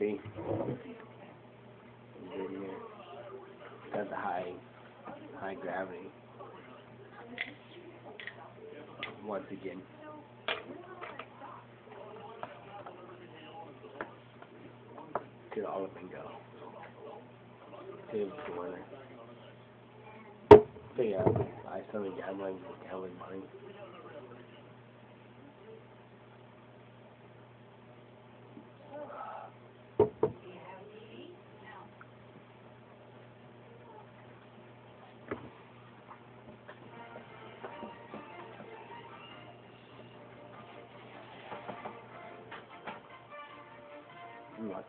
Ingredient. Got the high, high gravity. Once again. Could all of them go. Two to winner. So yeah, I gambling money. I'm. It's like a